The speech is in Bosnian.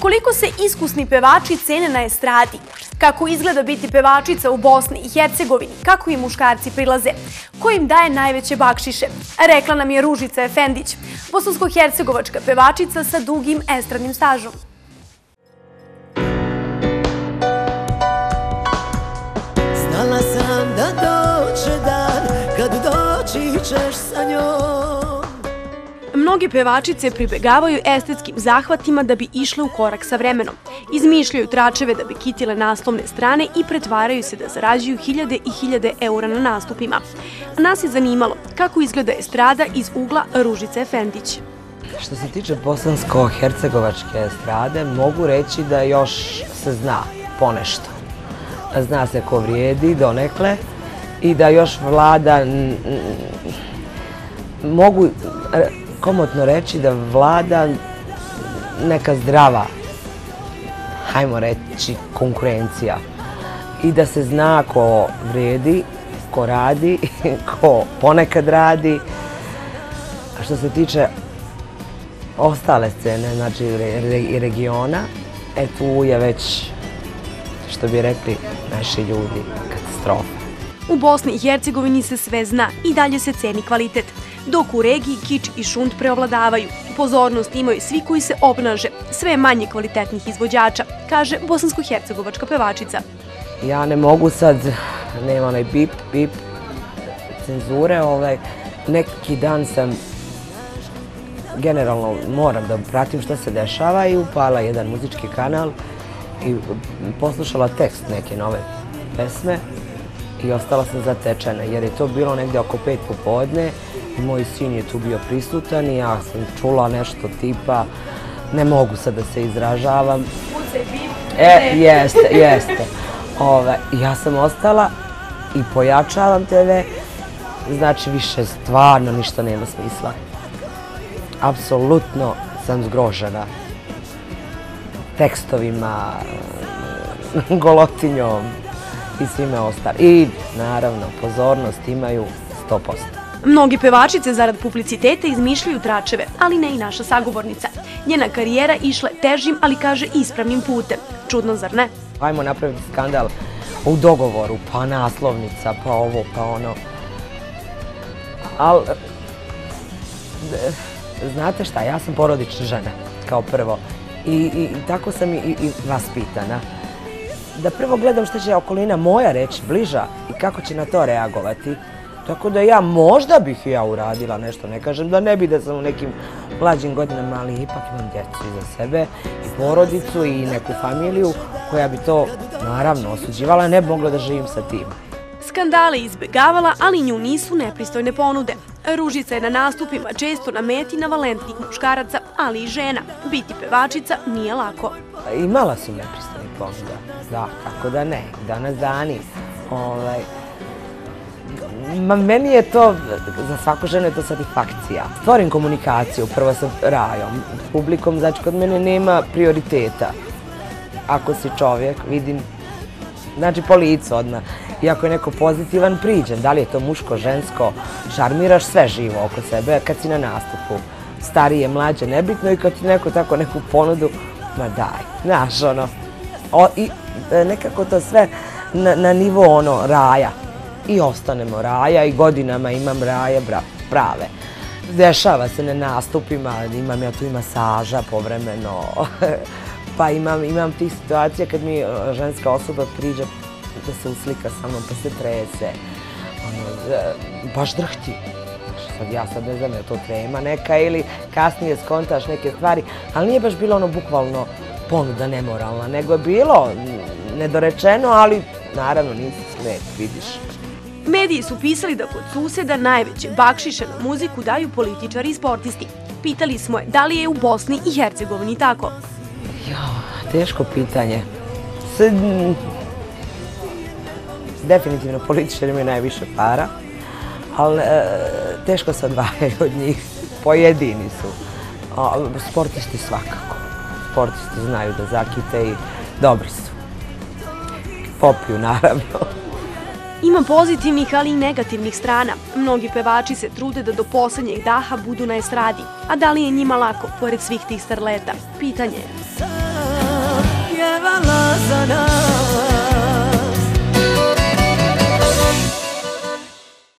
Koliko se iskusni pevači cene na estradi? Kako izgleda biti pevačica u Bosni i Hercegovini? Kako im muškarci prilaze? Ko im daje najveće bakšiše? Rekla nam je Ružica Efendić, bosansko-hercegovačka pevačica sa dugim estradnim stažom. Znala sam da doće dan kad doći ćeš sa njom Mnoge pevačice pribegavaju estetskim zahvatima da bi išle u korak sa vremenom. Izmišljaju tračeve da bi kitile naslovne strane i pretvaraju se da zarađuju hiljade i hiljade eura na nastupima. A nas je zanimalo kako izgleda estrada iz ugla Ružice Efendić. Što se tiče bosansko-hercegovačke estrade, mogu reći da još se zna ponešto. Zna se ko vrijedi donekle i da još vlada mogu komotno reći da vlada neka zdrava, hajmo reći, konkurencija. I da se zna ko vredi, ko radi, ko ponekad radi. A što se tiče ostale scene, znači i regiona, e tu je već, što bi rekli naši ljudi, katastrofa. U Bosni i Hercegovini se sve zna i dalje se ceni kvalitet dok u regiji kič i šunt preovladavaju. Pozornost imaju svi koji se obnaže, sve manje kvalitetnih izvođača, kaže bosansko-hercegovačka pevačica. Ja ne mogu sad, nema onaj bip, bip, cenzure, ovaj, neki dan sam generalno moram da pratim što se dešava i upala jedan muzički kanal i poslušala tekst neke nove pesme i ostala sam zatečena jer je to bilo negdje oko pet popodne moj sin je tu bio prisutan i ja sam čula nešto tipa ne mogu sad da se izražavam. E, jeste, jeste. Ove, ja sam ostala i pojačavam tebe, znači više stvarno ništa nema smisla. Apsolutno sam zgrožena tekstovima, golotinjom, i svime ostalim. I naravno, pozornost imaju 100%. Mnogi pevačice zarad publiciteta izmišljaju tračeve, ali ne i naša sagovornica. Njena karijera išle težim, ali kaže ispravnim putem. Čudno, zar ne? Hajmo napraviti skandal u dogovoru, pa naslovnica, pa ovo, pa ono. Ali, znate šta, ja sam porodična žena, kao prvo. I, i tako sam i, i vaspitana da prvo gledam što će okolina moja reći, bliža i kako će na to reagovati. Tako da ja možda bih ja uradila nešto, ne kažem da ne bi da sam u nekim mlađim godinama, ali ipak imam djecu iza sebe i porodicu i neku familiju koja bi to naravno osuđivala, ne bi mogla da živim sa tim. Skandale izbegavala, ali nju nisu nepristojne ponude. Ružica je na nastupima često na meti na valentnih muškaraca, ali i žena. Biti pevačica nije lako. Imala su nepristojne ponuda, da, kako da ne, danas dani. Ovaj, ma, meni je to, za svaku ženu je to satisfakcija. Stvorim komunikaciju prvo sa rajom, publikom, znači kod mene nema prioriteta. Ako si čovjek, vidim, znači po licu odmah. I ako je neko pozitivan, priđem. Da li je to muško, žensko, šarmiraš sve živo oko sebe kad si na nastupu. Starije, mlađe, nebitno i kad ti neko tako neku ponudu, ma daj, znaš ono. O, I e, nekako to sve na, na nivo ono raja. I ostanemo raja i godinama imam raje bra, prave. Dešava se na nastupima, imam ja tu i masaža povremeno. pa imam, imam tih situacija kad mi e, ženska osoba priđe da se uslika sa mnom, pa se trese. Ono, e, baš drhti. Sad ja sad ne znam je to trema neka ili kasnije skontaš neke stvari, ali nije baš bilo ono bukvalno ponuda nemoralna, nego je bilo nedorečeno, ali naravno nisi smet, vidiš. Mediji su pisali da kod suseda najveće bakšiše na muziku daju političari i sportisti. Pitali smo je da li je u Bosni i Hercegovini tako. Jo, teško pitanje. Sad, definitivno političari imaju najviše para, ali e, teško se odvajaju od njih. Pojedini su. A, sportisti svakako. Sportisti znaju da zakite i dobri su. Popiju, naravno. Ima pozitivnih, ali i negativnih strana. Mnogi pevači se trude da do poslednjeg daha budu na estradi. A da li je njima lako, pored svih tih starleta? Pitanje je. Pjevala za nas